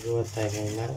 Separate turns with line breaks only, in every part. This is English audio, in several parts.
Gawa tayo ngayon ng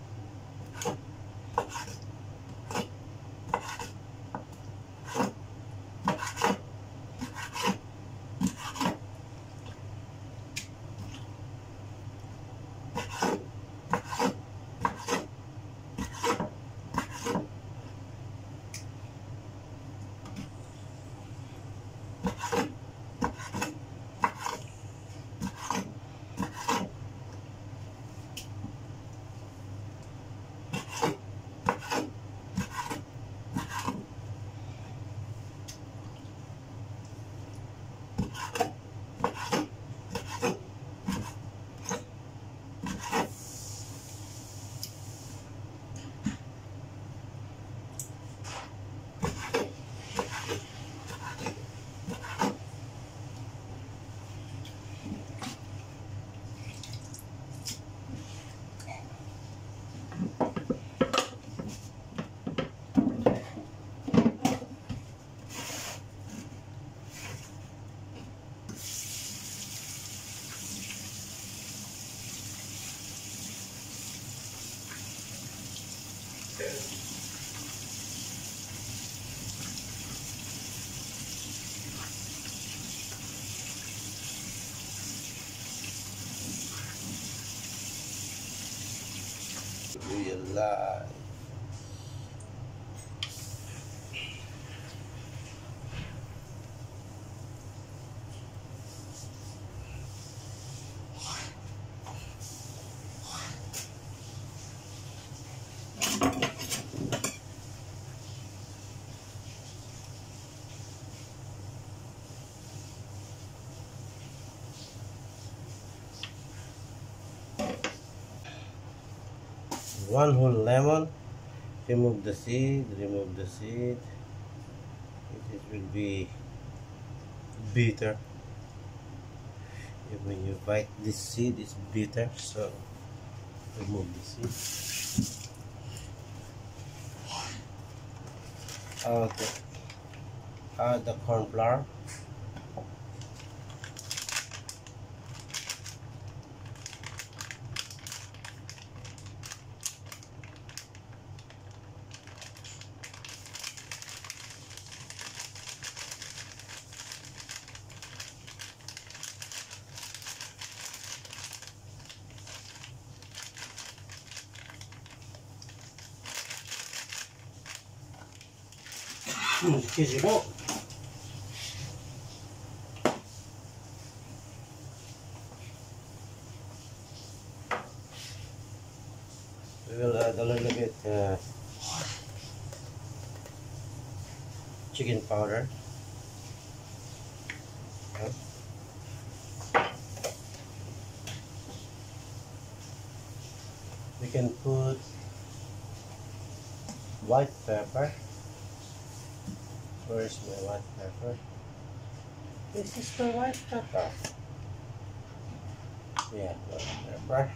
calamari. One whole lemon remove the seed remove the seed. It will be bitter. When you bite this seed it's bitter so remove the seed. The, add the corn flour 익혀지고 we will add a little bit uh, chicken powder Yep. we can put white pepper Where's my white pepper? This is the white pepper. Yeah, white pepper.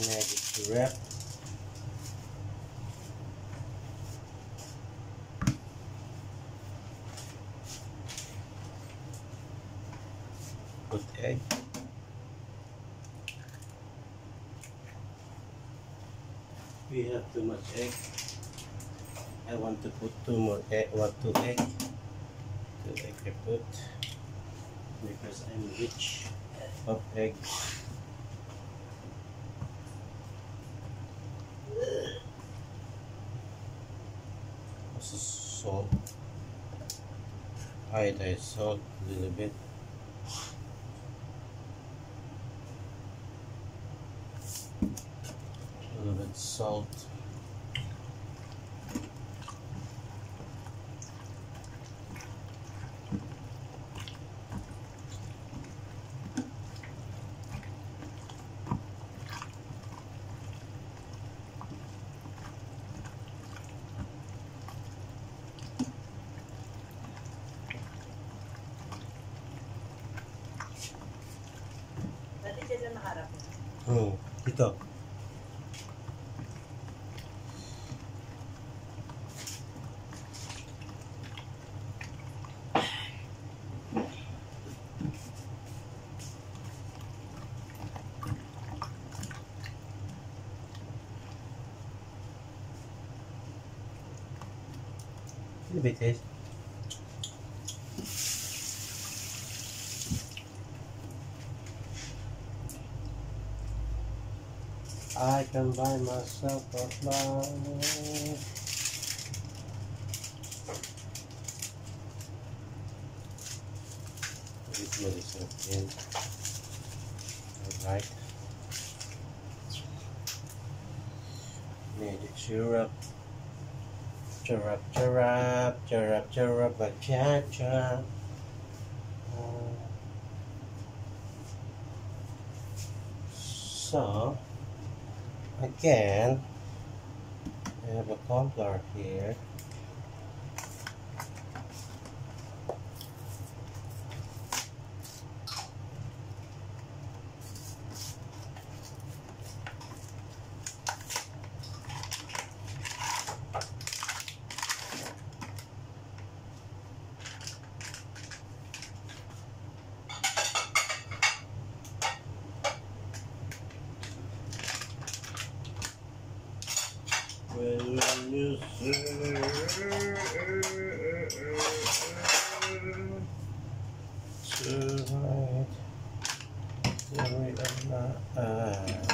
magic wrap put egg. We have too much egg. I want to put two more egg one two egg. Two egg I put because I'm rich. Of eggs salt. Iodized salt a little bit. A little bit salt
어
있다 이게 왜 돼? I can buy myself a flower. Medicine in. Alright. Magic syrup. Chirrup, chirrup, chirrup, chirrup, a cha cha. Uh, so, again I have a tumbler here Say tonight, worry about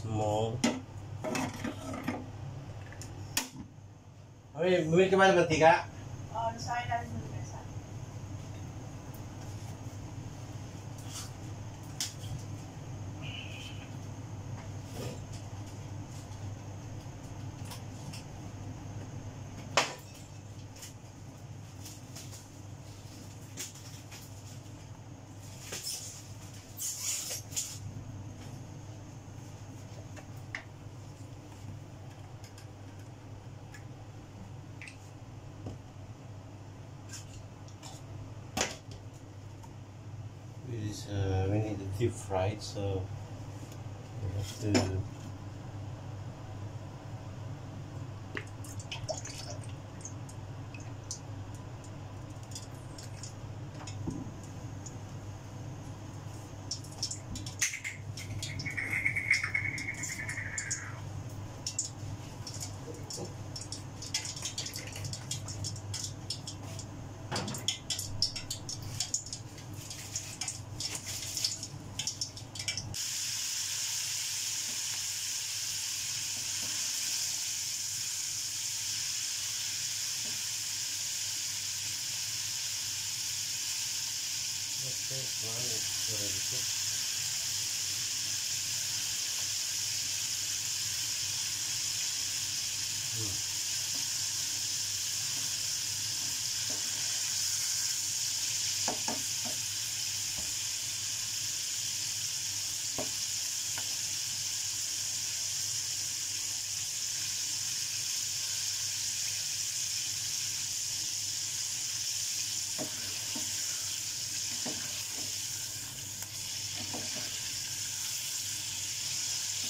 small. Ay, bumili ka ba ng mantika?
Oo, sa akin namin
deep fried, so we have to.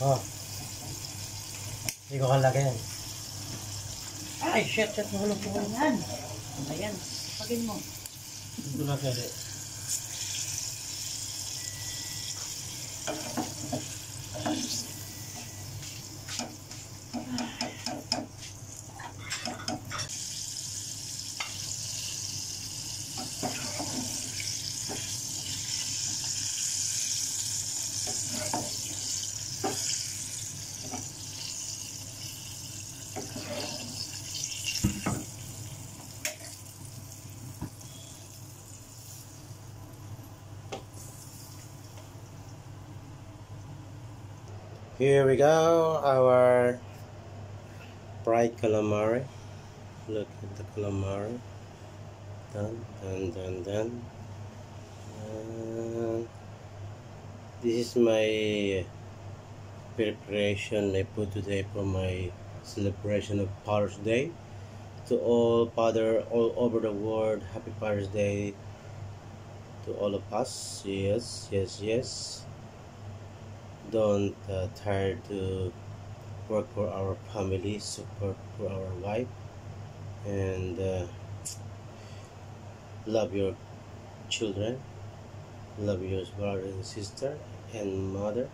Oh. Hindi ko kalaki yan.
Ay, shit, shit, mahulog po yan. Ayan, pagin mo.
Ito na kaya. Here we go, our fried calamari. Look at the calamari. Done, done, done, done. This is my preparation I put today for my celebration of Father's Day. To all father all over the world, happy Father's Day to all of us. Yes, yes, yes don't uh, to work for our family support for our wife and uh, love your children love your brother and sister and mother.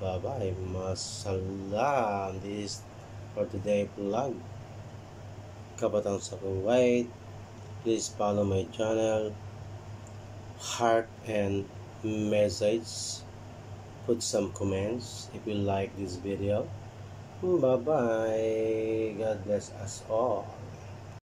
Bye bye masalam. This is for today vlog. Kabatang sa Kuwait. Please follow my channel. Heart and message put some comments if you like this video. Bye bye god bless us all